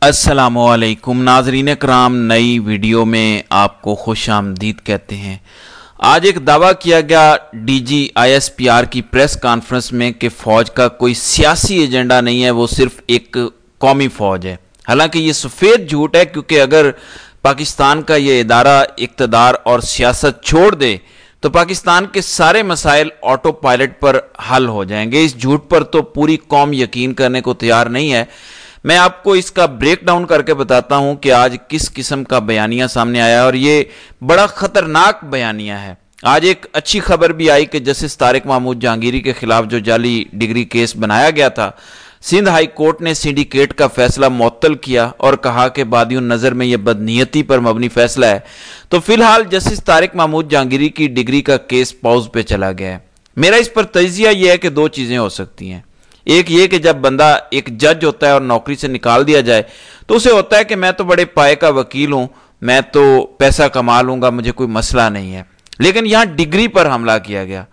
السلام علیکم۔ ناظرین کرام، نئی ویڈیو میں آپ کو خوش آمدید کہتے ہیں۔ آج ایک دعویٰ کیا گیا D G I S P R کی پریس کانفرنس میں کہ فوج کا کوئی سیاسی ایجنڈا نہیں ہے، وہ صرف ایک قومی فوج ہے۔ حالانکہ یہ سفید جھوٹ ہے کیونکہ اگر پاکستان کا یہ ادارہ اقتدار اور سیاست چھوڑ دے تو پاکستان کے سارے مسائل آٹو پائلٹ پر حل ہو جائیں گے۔ اس جھوٹ پر تو پوری قوم یقین کرنے کو تیار نہیں ہے۔ میں آپ کو اس کا بریک ڈاؤن کر کے بتاتا ہوں کہ آج کس قسم کا بیانیہ سامنے آیا اور یہ بڑا خطرناک بیانیہ ہے۔ آج ایک اچھی خبر بھی آئی کہ جسٹس طارق محمود جہانگیری کے خلاف جو جعلی ڈگری کیس بنایا گیا تھا، سندھ ہائی کورٹ نے سنڈیکیٹ کا فیصلہ معطل کیا اور کہا کہ بادی النظر میں یہ بدنیتی پر مبنی فیصلہ ہے۔ تو فی الحال جسٹس طارق محمود جہانگیری کی ڈگری کا کیس پاؤز پہ چلا گیا ہے۔ میرا اس پر تجزیہ یہ ہے کہ دو چیزیں ہو سکتی ہیں۔ ایک یہ کہ جب بندہ ایک جج ہوتا ہے اور نوکری سے نکال دیا جائے، تو اسے ہوتا ہے کہ میں تو بڑے پائے کا وکیل ہوں، میں تو پیسہ کما لوں گا، مجھے کوئی مسئلہ نہیں ہے۔ لیکن یہاں ڈگری پر حملہ کیا گیا۔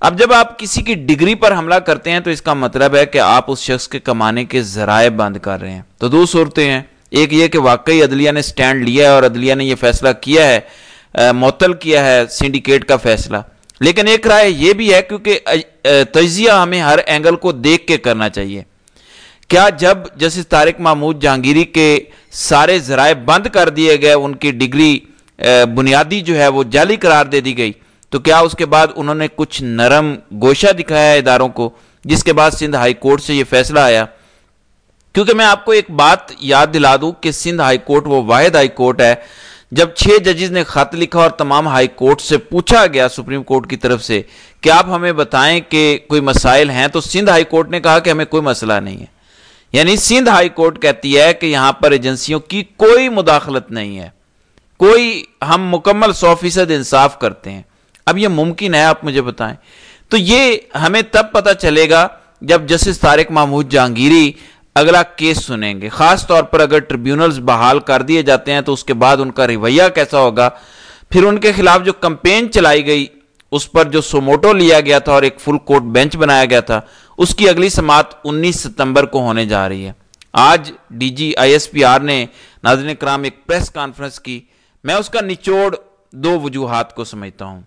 اب جب آپ کسی کی ڈگری پر حملہ کرتے ہیں، تو اس کا مطلب ہے کہ آپ اس شخص کے کمانے کے ذرائع بند کر رہے ہیں۔ تو دو صورتیں ہیں۔ ایک یہ کہ واقعی عدلیہ نے سٹینڈ لیا ہے اور عدلیہ نے یہ فیصلہ کیا ہے معطل کیا ہے سنڈیکیٹ کا فیصلہ۔ لیکن ایک رائے یہ بھی ہے کیونکہ تجزیہ ہمیں ہر اینگل کو دیکھ کے کرنا چاہیے۔ کیا جب جسٹس طارق محمود جہانگیری کے سارے ذرائع بند کر دیے گئے، ان کی ڈگری بنیادی جو ہے وہ جعلی قرار دے دی گئی، تو کیا اس کے بعد انہوں نے کچھ نرم گوشہ دکھایا اداروں کو، جس کے بعد سندھ ہائی کورٹ سے یہ فیصلہ آیا؟ کیونکہ میں آپ کو ایک بات یاد دلا دوں کہ سندھ ہائی کورٹ وہ واحد ہائی کورٹ ہے جب چھ ججز نے خط لکھا اور تمام ہائی کورٹ سے پوچھا گیا سپریم کورٹ کی طرف سے کہ آپ ہمیں بتائیں کہ کوئی مسائل ہیں، تو سندھ ہائی کورٹ نے کہا کہ ہمیں کوئی مسئلہ نہیں ہے۔ یعنی سندھ ہائی کورٹ کہتی ہے کہ یہاں پر ایجنسیوں کی کوئی مداخلت نہیں ہے۔ کوئی ہم مکمل سو فیصد انصاف کرتے ہیں۔ اب یہ ممکن ہے، آپ مجھے بتائیں۔ تو یہ ہمیں تب پتہ چلے گا جب جسٹس طارق محمود جہانگیری اگلا کیس سنیں گے۔ خاص طور پر اگر ٹریبیونلز بحال کر دیے جاتے ہیں تو اس کے بعد ان کا رویہ کیسا ہوگا۔ پھر ان کے خلاف جو کمپین چلائی گئی، اس پر جو سوموٹو لیا گیا تھا اور ایک فل کوٹ بینچ بنایا گیا تھا، اس کی اگلی سماعت انیس ستمبر کو ہونے جا رہی ہے۔ آج D G I S P R نے ناظرین کرام ایک پریس کانفرنس کی۔ میں اس کا نچوڑ دو وجوہات کو سمجھتا ہوں۔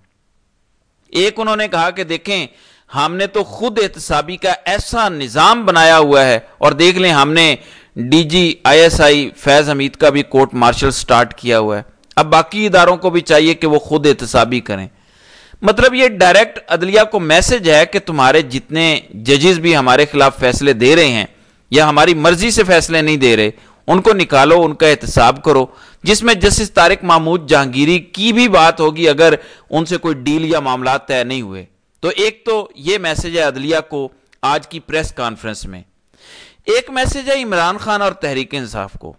ایک، انہوں نے کہا کہ دیکھیں ہم نے تو خود احتسابی کا ایسا نظام بنایا ہوا ہے اور دیکھ لیں ہم نے D G I S I فیض حمید کا بھی کورٹ مارشل سٹارٹ کیا ہوا ہے۔ اب باقی اداروں کو بھی چاہیے کہ وہ خود احتسابی کریں۔ مطلب یہ ڈائریکٹ عدلیہ کو میسج ہے کہ تمہارے جتنے ججز بھی ہمارے خلاف فیصلے دے رہے ہیں یا ہماری مرضی سے فیصلے نہیں دے رہے، ان کو نکالو، ان کا احتساب کرو، جس میں جسٹس طارق محمود جہانگیری کی بھی بات ہوگی اگر ان سے کوئی ڈیل یا معاملات طے نہیں ہوئے۔ تو ایک تو یہ میسج ہے عدلیہ کو آج کی پریس کانفرنس میں۔ ایک میسج ہے عمران خان اور تحریک انصاف کو۔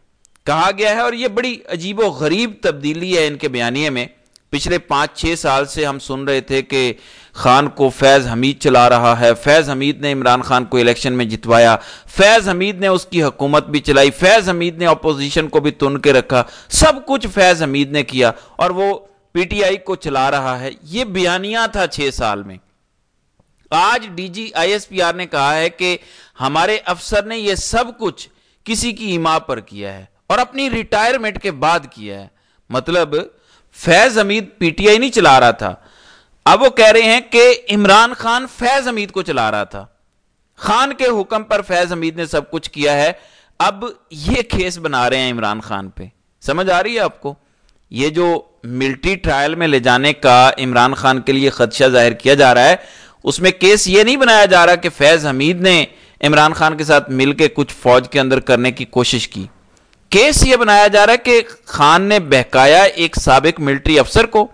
کہا گیا ہے اور یہ بڑی عجیب و غریب تبدیلی ہے ان کے بیانیے میں۔ پچھلے پانچ چھ سال سے ہم سن رہے تھے کہ خان کو فیض حمید چلا رہا ہے۔ فیض حمید نے عمران خان کو الیکشن میں جتوایا۔ فیض حمید نے اس کی حکومت بھی چلائی۔ فیض حمید نے اپوزیشن کو بھی تن کے رکھا۔ سب کچھ فیض حمید نے کیا اور وہ پی ٹی آئی کو چلا رہا ہے۔ یہ بیانیہ تھا چھ سال میں۔ آج D G I S P R نے کہا ہے کہ ہمارے افسر نے یہ سب کچھ کسی کی ایما پر کیا ہے اور اپنی ریٹائرمنٹ کے بعد کیا ہے۔ مطلب فیض حمید پی ٹی آئی نہیں چلا رہا تھا۔ اب وہ کہہ رہے ہیں کہ عمران خان فیض حمید کو چلا رہا تھا۔ خان کے حکم پر فیض حمید نے سب کچھ کیا ہے۔ اب یہ کیس بنا رہے ہیں عمران خان پہ۔ سمجھ آ رہی ہے آپ کو؟ یہ جو ملٹری ٹرائل میں لے جانے کا عمران خان کے لیے خدشہ ظاہر کیا جا رہا ہے اس میں کیس یہ نہیں بنایا جا رہا کہ فیض حمید نے عمران خان کے ساتھ مل کے کچھ فوج کے اندر کرنے کی کوشش کی۔ کیس یہ بنایا جا رہا ہے کہ خان نے بہکایا ایک سابق ملٹری افسر کو،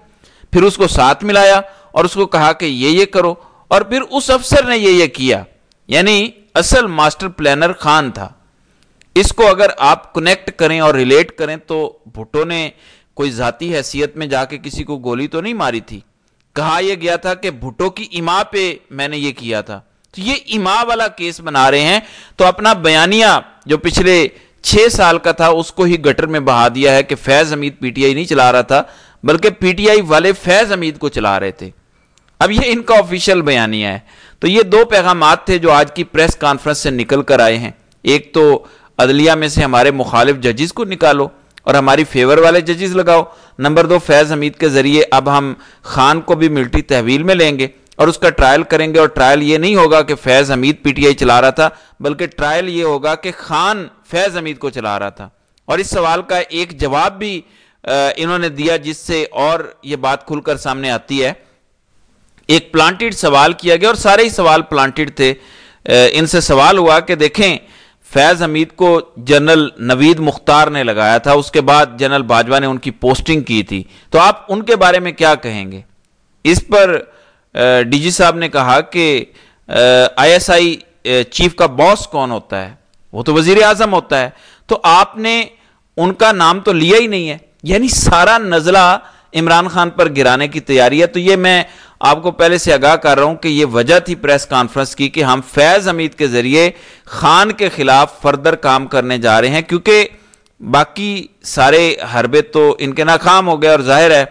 پھر اس کو ساتھ ملایا اور اس کو کہا کہ یہ یہ کرو، اور پھر اس افسر نے یہ یہ کیا۔ یعنی اصل ماسٹر پلانر خان تھا۔ اس کو اگر آپ کنیکٹ کریں اور ریلیٹ کریں تو بھٹو نے کوئی ذاتی حیثیت میں جا کے کسی کو گولی تو نہیں ماری تھی؟ کہا یہ گیا تھا کہ بھٹو کی اما پہ میں نے یہ کیا تھا۔ تو یہ اما والا کیس بنا رہے ہیں۔ تو اپنا بیانیہ جو پچھلے چھ سال کا تھا، اس کو ہی گٹر میں بہا دیا ہے کہ فیض حمید پی ٹی آئی نہیں چلا رہا تھا، بلکہ پی ٹی آئی والے فیض حمید کو چلا رہے تھے۔ اب یہ ان کا آفیشیل بیانیہ ہے۔ تو یہ دو پیغامات تھے جو آج کی پریس کانفرنس سے نکل کر آئے ہیں۔ ایک تو عدلیہ میں سے ہمارے مخالف ججز کو نکالو۔ اور ہماری فیور والے ججز لگاؤ۔ نمبر دو، فیض حمید کے ذریعے اب ہم خان کو بھی ملٹی تحویل میں لیں گے اور اس کا ٹرائل کریں گے اور ٹرائل یہ نہیں ہوگا کہ فیض حمید پی ٹی آئی چلا رہا تھا، بلکہ ٹرائل یہ ہوگا کہ خان فیض حمید کو چلا رہا تھا۔ اور اس سوال کا ایک جواب بھی انہوں نے دیا جس سے اور یہ بات کھل کر سامنے آتی ہے۔ ایک پلانٹڈ سوال کیا گیا اور سارے ہی سوال پلانٹڈ تھے۔ ان سے سوال ہوا کہ دیکھیں فیض حمید کو جنرل نوید مختار نے لگایا تھا، اس کے بعد جنرل باجوہ نے ان کی پوسٹنگ کی تھی۔ تو آپ ان کے بارے میں کیا کہیں گے؟ اس پر ڈی جی صاحب نے کہا کہ آئی ایس آئی چیف کا باس کون ہوتا ہے؟ وہ تو وزیر اعظم ہوتا ہے۔ تو آپ نے ان کا نام تو لیا ہی نہیں ہے۔ یعنی سارا نزلہ عمران خان پر گرانے کی تیاری ہے۔ تو یہ میں آپ کو پہلے سے آگاہ کر رہا ہوں کہ یہ وجہ تھی پریس کانفرنس کی کہ ہم فیض حمید کے ذریعے خان کے خلاف فردر کام کرنے جا رہے ہیں، کیونکہ باقی سارے حربے تو ان کے ناکام ہو گئے اور ظاہر ہے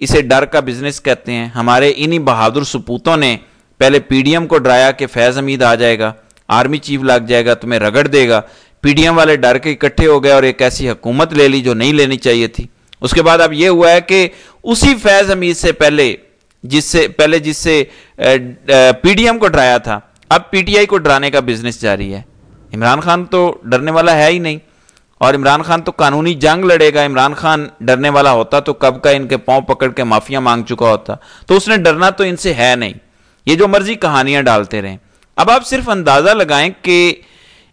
اسے ڈر کا بزنس کہتے ہیں۔ ہمارے انہی بہادر سپوتوں نے پہلے پی ڈی ایم کو ڈرایا کہ فیض حمید آ جائے گا آرمی چیف لگ جائے گا، تمہیں رگڑ دے گا۔ پی ڈی ایم والے ڈر کے اکٹھے ہو گئے اور ایک ایسی حکومت لے لی جو نہیں لینی چاہیے تھی۔ اس کے بعد اب یہ ہوا ہے کہ اسی فیض حمید سے پہلے جس سے پہلے جس سے پی ڈی ایم کو ڈرایا تھا، اب پی ٹی آئی کو ڈرانے کا بزنس جاری ہے۔ عمران خان تو ڈرنے والا ہے ہی نہیں۔ اور عمران خان تو قانونی جنگ لڑے گا۔ عمران خان ڈرنے والا ہوتا تو کب کا ان کے پاؤں پکڑ کے معافیاں مانگ چکا ہوتا۔ تو اس نے ڈرنا تو ان سے ہے نہیں۔ یہ جو مرضی کہانیاں ڈالتے رہیں۔ اب آپ صرف اندازہ لگائیں کہ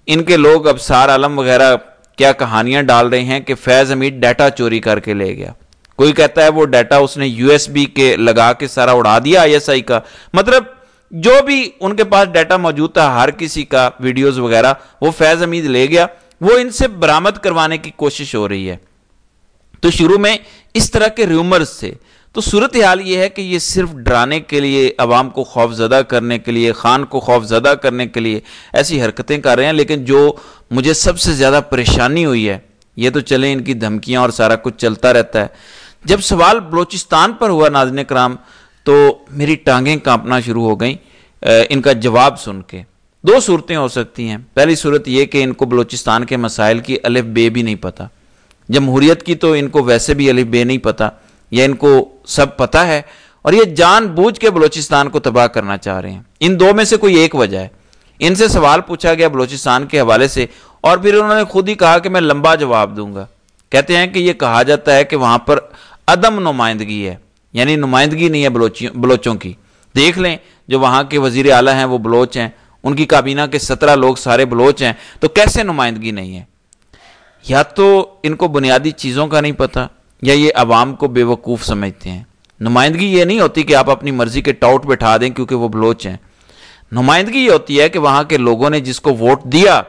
ان کے لوگ اب سار عالم وغیرہ کیا کہانیاں ڈال رہے ہیں کہ فیض حمید ڈیٹا چوری کر کے لے گیا۔ کوئی کہتا ہے وہ ڈیٹا اس نے یو ایس بی کے لگا کے سارا اڑا دیا آئی ایس آئی کا۔ مطلب جو بھی ان کے پاس ڈیٹا موجود تھا، ہر کسی کا ویڈیوز وغیرہ، وہ فیض حمید لے گیا۔ وہ ان سے برامد کروانے کی کوشش ہو رہی ہے۔ تو شروع میں اس طرح کے ریومرز سے تو صورتحال یہ ہے کہ یہ صرف ڈرانے کے لیے، عوام کو خوف زدہ کرنے کے لیے، خان کو خوف زدہ کرنے کے لیے ایسی حرکتیں کر رہے ہیں۔ لیکن جو مجھے سب سے زیادہ پریشانی ہوئی ہے، یہ تو چلیں ان کی دھمکیاں اور سارا کچھ چلتا رہتا ہے۔ جب سوال بلوچستان پر ہوا ناظرین کرام، تو میری ٹانگیں کانپنا شروع ہو گئیں ان کا جواب سن کے۔ دو صورتیں ہو سکتی ہیں۔ پہلی صورت یہ کہ ان کو بلوچستان کے مسائل کی الف بے بھی نہیں پتا۔ جمہوریت کی تو ان کو ویسے بھی الف بے نہیں پتا، یا ان کو سب پتا ہے، اور یہ جان بوجھ کے بلوچستان کو تباہ کرنا چاہ رہے ہیں۔ ان دو میں سے کوئی ایک وجہ ہے۔ ان سے سوال پوچھا گیا بلوچستان کے حوالے سے، اور پھر انہوں نے خود ہی کہا کہ میں لمبا جواب دوں گا۔ کہتے ہیں کہ یہ کہا جاتا ہے کہ وہاں پر عدم نمائندگی ہے یعنی نمائندگی نہیں ہے بلوچوں کی۔ دیکھ لیں، جو وہاں کے وزیر اعلیٰ ہیں، وہ بلوچ ہیں۔ ان کی کابینہ کے سترہ لوگ سارے بلوچ ہیں۔ تو کیسے نمائندگی نہیں ہے؟ یا تو ان کو بنیادی چیزوں کا نہیں پتا یا یہ عوام کو بے وقوف سمجھتے ہیں۔ نمائندگی یہ نہیں ہوتی کہ آپ اپنی مرضی کے ٹاؤٹ بٹھا دیں کیونکہ وہ بلوچ ہیں۔ نمائندگی یہ ہوتی ہے کہ وہاں کے لوگوں نے جس کو ووٹ دیا،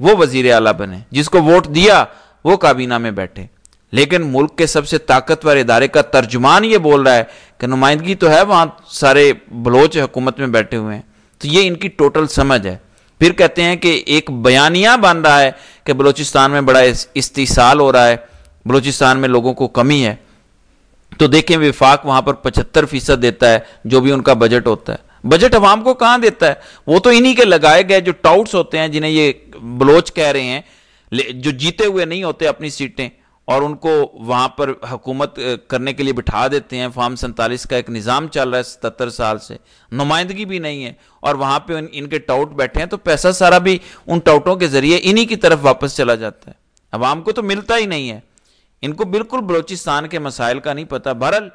وہ وزیر اعلیٰ بنے۔ جس کو ووٹ دیا، وہ کابینہ میں بیٹھے۔ لیکن ملک کے سب سے طاقتور ادارے کا ترجمان یہ بول رہا ہے کہ نمائندگی تو ہے، وہاں سارے بلوچ حکومت میں بیٹھے ہوئے ہیں۔ تو یہ ان کی ٹوٹل سمجھ ہے۔ پھر کہتے ہیں کہ ایک بیانیہ بن رہا ہے کہ بلوچستان میں بڑا استحصال ہو رہا ہے، بلوچستان میں لوگوں کو کمی ہے۔ تو دیکھیں وفاق وہاں پر پچہتر فیصد دیتا ہے، جو بھی ان کا بجٹ ہوتا ہے۔ بجٹ عوام کو کہاں دیتا ہے؟ وہ تو انہی کے لگائے گئے جو ٹاؤٹس ہوتے ہیں، جنہیں یہ بلوچ کہہ رہے ہیں جو جیتے ہوئے نہیں ہوتے اپنی سیٹیں۔ اور ان کو وہاں پر حکومت کرنے کے لیے بٹھا دیتے ہیں۔ فارم سنتالیس کا ایک نظام چل رہا ہے ستر سال سے۔ نمائندگی بھی نہیں ہے۔ اور وہاں پہ ان کے ٹاؤٹ بیٹھے ہیں تو پیسہ سارا بھی ان ٹاؤٹوں کے ذریعے انہی کی طرف واپس چلا جاتا ہے۔ عوام کو تو ملتا ہی نہیں ہے۔ ان کو بالکل بلوچستان کے مسائل کا نہیں پتا۔ بہرحال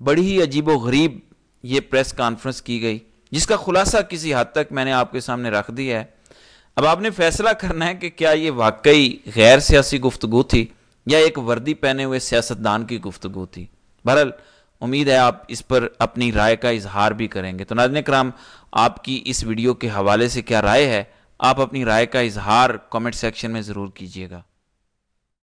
بڑی ہی عجیب و غریب یہ پریس کانفرنس کی گئی، جس کا خلاصہ کسی حد تک میں نے آپ کے سامنے رکھ دیا ہے۔ اب آپ نے فیصلہ کرنا ہے کہ کیا یہ واقعی غیر سیاسی گفتگو تھی۔ یا ایک وردی پہنے ہوئے سیاستدان کی گفتگو تھی۔ بہرحال، امید ہے آپ اس پر اپنی رائے کا اظہار بھی کریں گے۔ تو ناظرین کرام، آپ کی اس ویڈیو کے حوالے سے کیا رائے ہے؟ آپ اپنی رائے کا اظہار کامنٹ سیکشن میں ضرور کیجیے گا۔